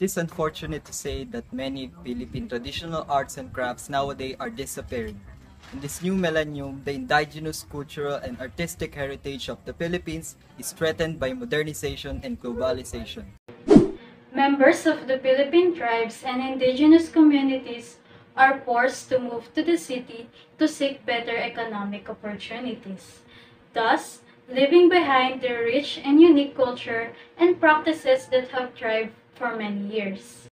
It is unfortunate to say that many Philippine traditional arts and crafts nowadays are disappearing. In this new millennium, the indigenous cultural and artistic heritage of the Philippines is threatened by modernization and globalization. Members of the Philippine tribes and indigenous communities are forced to move to the city to seek better economic opportunities, thus leaving behind their rich and unique culture and practices that have thrived for many years.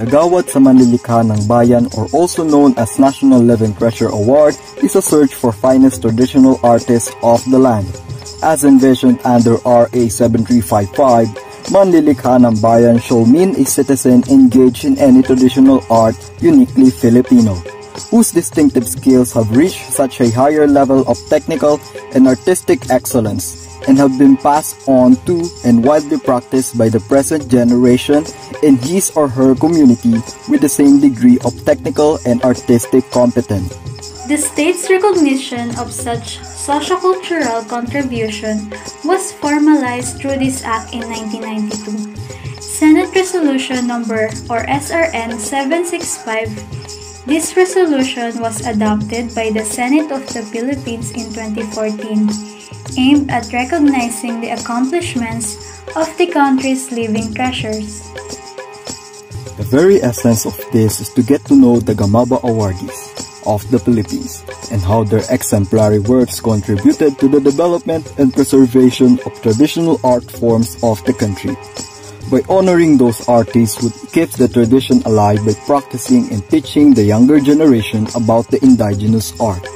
Nagawad sa Manlilikha ng Bayan or also known as National Living Treasure Award is a search for finest traditional artists of the land. As envisioned under RA 7355, Manlilikha ng Bayan shall mean a citizen engaged in any traditional art uniquely Filipino, whose distinctive skills have reached such a higher level of technical and artistic excellence and have been passed on to and widely practiced by the present generation in his or her community with the same degree of technical and artistic competence. The state's recognition of such sociocultural contribution was formalized through this act in 1992. Senate Resolution Number or SRN 765 this resolution was adopted by the Senate of the Philippines in 2014 aimed at recognizing the accomplishments of the country's living treasures. The very essence of this is to get to know the Gamaba awardees of the Philippines and how their exemplary works contributed to the development and preservation of traditional art forms of the country. By honoring those artists who keep the tradition alive by practicing and teaching the younger generation about the indigenous art.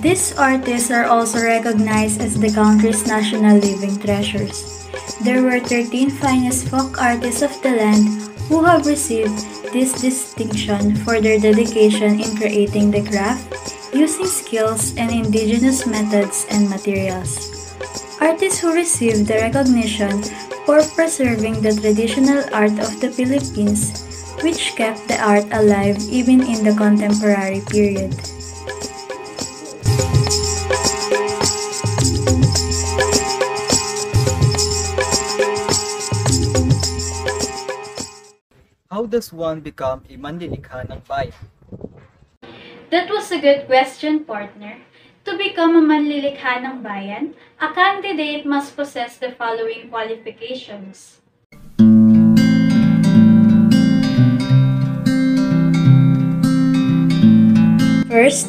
These artists are also recognized as the country's national living treasures. There were 13 finest folk artists of the land who have received this distinction for their dedication in creating the craft, using skills and indigenous methods and materials. Artists who received the recognition for preserving the traditional art of the Philippines, which kept the art alive even in the contemporary period. Does one become a manlilikha ng bayan? That was a good question, partner. To become a manlilikha ng bayan, a candidate must possess the following qualifications. First,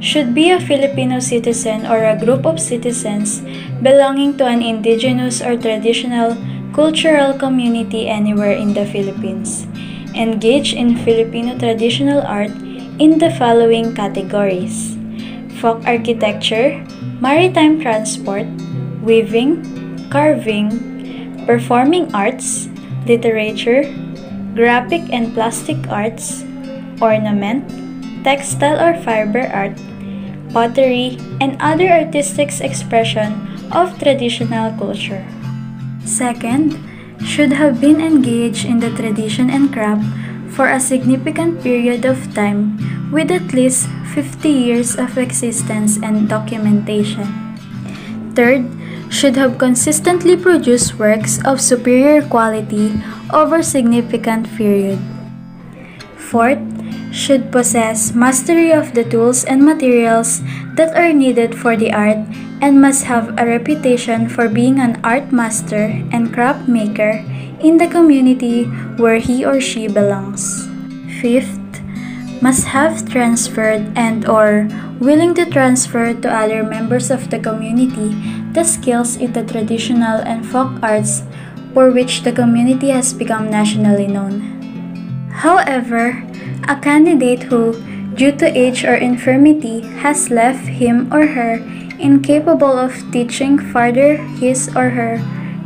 should be a Filipino citizen or a group of citizens belonging to an indigenous or traditional cultural community anywhere in the Philippines. Engage in Filipino traditional art in the following categories folk architecture, maritime transport, weaving, carving, performing arts, literature, graphic and plastic arts, ornament, textile or fiber art, pottery, and other artistic expression of traditional culture. Second, should have been engaged in the tradition and craft for a significant period of time with at least 50 years of existence and documentation. Third, should have consistently produced works of superior quality over significant period. Fourth, should possess mastery of the tools and materials that are needed for the art and must have a reputation for being an art master and craft maker in the community where he or she belongs. Fifth, must have transferred and or willing to transfer to other members of the community the skills in the traditional and folk arts for which the community has become nationally known. However, a candidate who, due to age or infirmity, has left him or her incapable of teaching further his or her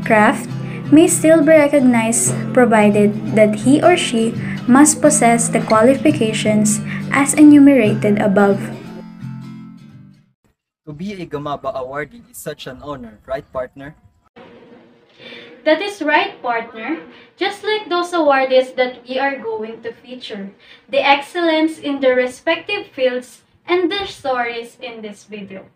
craft may still be recognized provided that he or she must possess the qualifications as enumerated above. To be a Gamaba awardee is such an honor, right partner? That is right, partner. Just like those awardees that we are going to feature, the excellence in their respective fields and their stories in this video.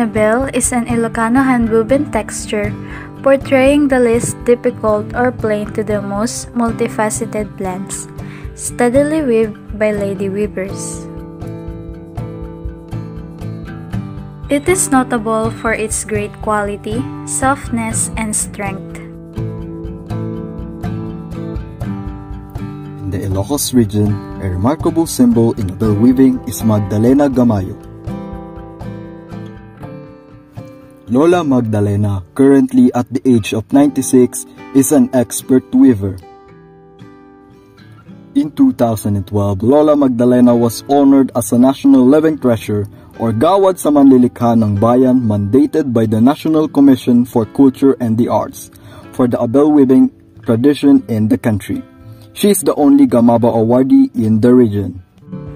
Inabel is an Ilocano handwoven texture portraying the least difficult or plain to the most multifaceted plants, steadily weaved by lady weavers. It is notable for its great quality, softness, and strength. In the Ilocos region, a remarkable symbol in abel weaving is Magdalena Gamayo, Lola Magdalena, currently at the age of 96, is an expert weaver. In 2012, Lola Magdalena was honored as a National Living Treasure or Gawad sa Manlilikha ng Bayan mandated by the National Commission for Culture and the Arts for the abel weaving tradition in the country. She is the only Gamaba awardee in the region.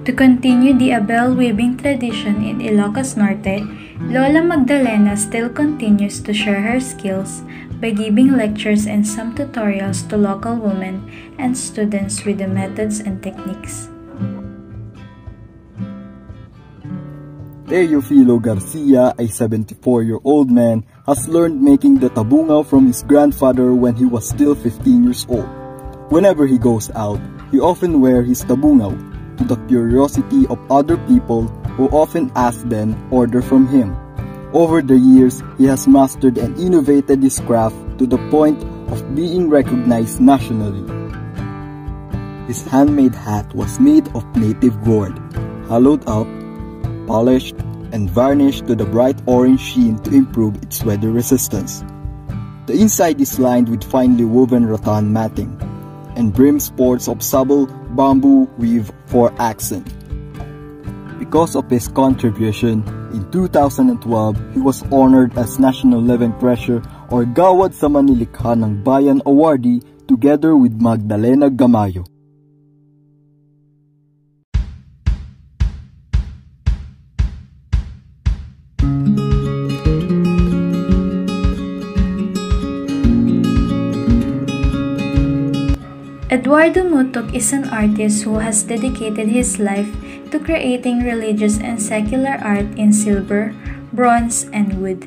To continue the abel weaving tradition in Ilocos Norte, Lola Magdalena still continues to share her skills by giving lectures and some tutorials to local women and students with the methods and techniques. Teofilo Garcia, a 74-year-old man, has learned making the tabungaw from his grandfather when he was still 15 years old. Whenever he goes out, he often wears his tabungaw to the curiosity of other people who often ask them order from him. Over the years, he has mastered and innovated his craft to the point of being recognized nationally. His handmade hat was made of native gourd, hollowed out, polished, and varnished to the bright orange sheen to improve its weather resistance. The inside is lined with finely woven rattan matting, and brim sports of sable bamboo weave for accent. Because of his contribution, in 2012, he was honored as National Living Treasure or Gawad sa Manlilikha ng Bayan Awardee together with Magdalena Gamayo. Eduardo Mutuc is an artist who has dedicated his life to creating religious and secular art in silver, bronze, and wood.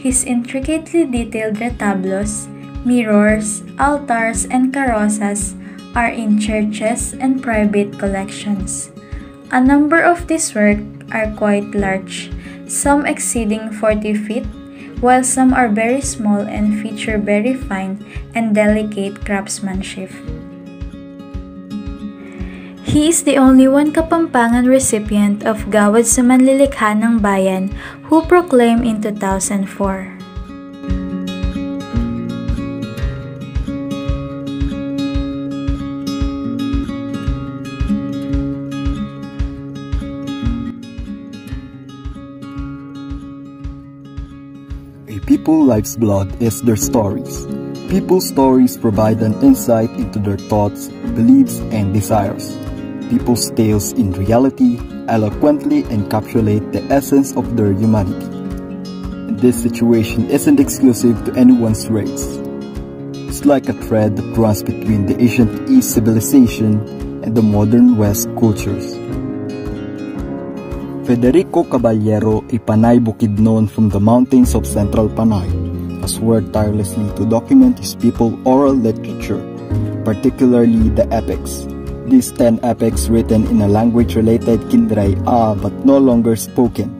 His intricately detailed retablos, mirrors, altars, and carrozas are in churches and private collections. A number of these works are quite large, some exceeding 40 feet, while some are very small and feature very fine and delicate craftsmanship. He is the only one Kapampangan recipient of Gawad sa Manlilikha ng Bayan who proclaimed in 2004. A people life's blood is their stories. People's stories provide an insight into their thoughts, beliefs, and desires. People's tales in reality eloquently encapsulate the essence of their humanity. This situation isn't exclusive to anyone's race. It's like a thread that runs between the ancient East civilization and the modern West cultures. Federico Caballero, a Panay Bukidnon from the mountains of central Panay, has worked tirelessly to document his people's oral literature, particularly the epics, these 10 epics written in a language related Kindray A but no longer spoken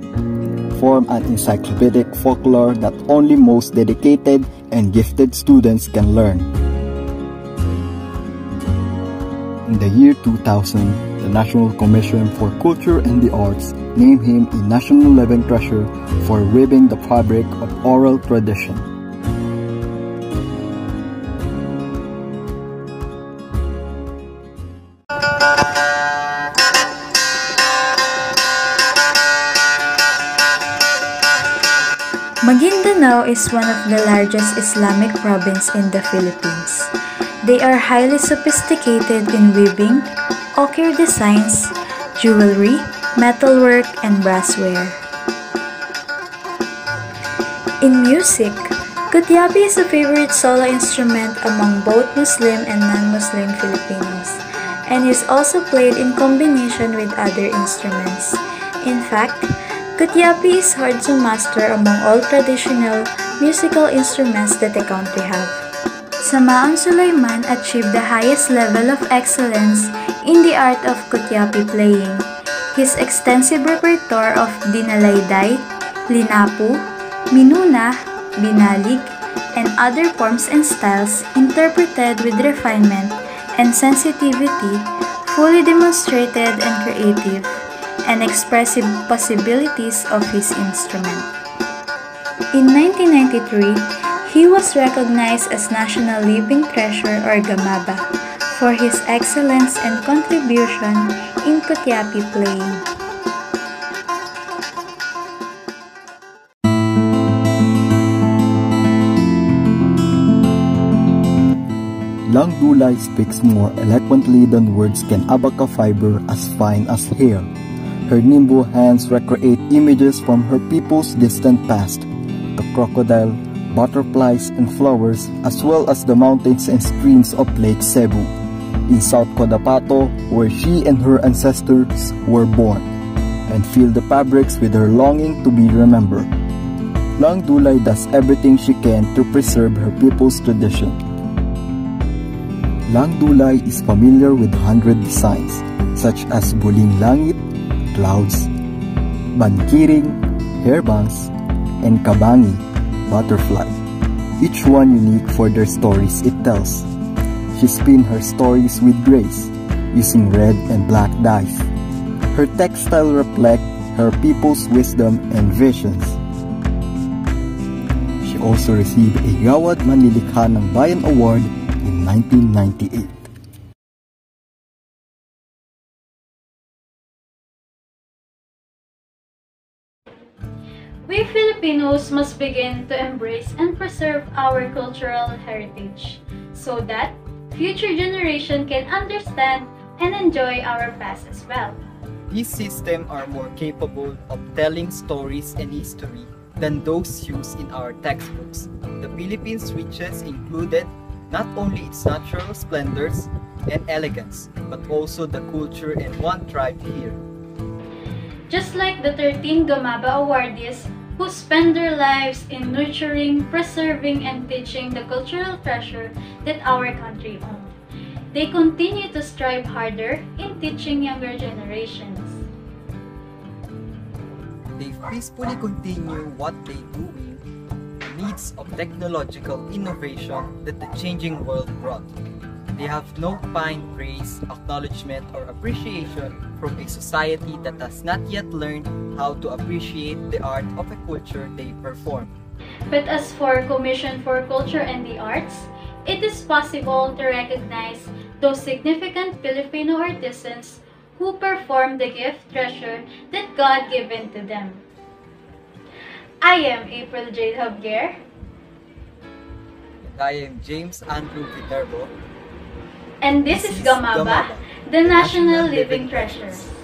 form an encyclopedic folklore that only most dedicated and gifted students can learn. In the year 2000, the National Commission for Culture and the Arts named him a National Living Treasure for weaving the fabric of oral tradition. Maguindanao is one of the largest Islamic province in the Philippines. They are highly sophisticated in weaving, ochre designs, jewelry, metalwork, and brassware. In music, Kutyapi is a favorite solo instrument among both Muslim and non-Muslim Filipinos and is also played in combination with other instruments. In fact, Kutyapi is hard to master among all traditional musical instruments that the country have. Samaon Sulaiman achieved the highest level of excellence in the art of Kutyapi playing. His extensive repertoire of Dinalayday, Linapu, Minuna, Binalig, and other forms and styles interpreted with refinement and sensitivity fully demonstrated and creative and expressive possibilities of his instrument. In 1993, he was recognized as National Living Treasure or Gamaba for his excellence and contribution in Kutyapi playing. Lang Dulay speaks more eloquently than words can abaca fiber as fine as hair. Her nimble hands recreate images from her people's distant past, the crocodile, butterflies, and flowers, as well as the mountains and streams of Lake Sebu, in South Cotabato, where she and her ancestors were born, and fill the fabrics with her longing to be remembered. Lang Dulay does everything she can to preserve her people's tradition. Lang Dulay is familiar with hundred designs, such as Buling Langit, clouds, bankiring, hairbands, and kabangi, butterfly, each one unique for their stories it tells. She spin her stories with grace, using red and black dyes. Her textile reflect her people's wisdom and visions. She also received a Gawad Manlilikha ng Bayan Award in 1998. Filipinos must begin to embrace and preserve our cultural heritage so that future generation can understand and enjoy our past as well. These systems are more capable of telling stories and history than those used in our textbooks. The Philippines' riches included not only its natural splendors and elegance, but also the culture and one tribe here. Just like the 13 Gamaba awardees who spend their lives in nurturing, preserving, and teaching the cultural treasure that our country owns. They continue to strive harder in teaching younger generations. They peacefully continue what they do in the needs of technological innovation that the changing world brought. They have no fine praise, acknowledgement, or appreciation from a society that has not yet learned how to appreciate the art of a culture they perform. But as for Commission for Culture and the Arts, it is possible to recognize those significant Filipino artisans who perform the gift treasure that God given to them. I am April Jade Javier, I am James Andrew Viterbo. And this, is Gamaba, the National Living Treasures.